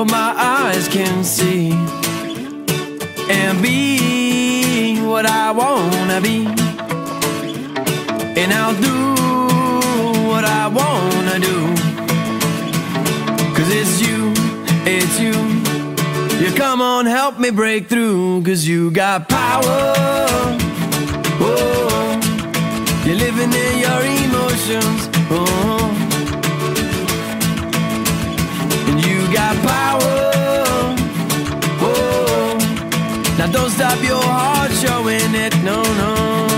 what my eyes can see and be what I wanna be. And I'll do what I wanna do. Cause it's you, it's you. You come on, help me break through. Cause you got power. Don't stop your heart showing it, no, no.